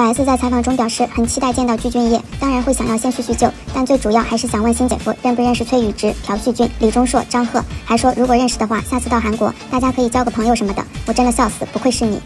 小 S 在采访中表示，很期待见到具俊晔，当然会想要先叙叙旧，但最主要还是想问新姐夫认不认识崔宇植、朴叙俊、李钟硕、张赫，还说如果认识的话，下次到韩国大家可以交个朋友什么的。我真的笑死，不愧是你。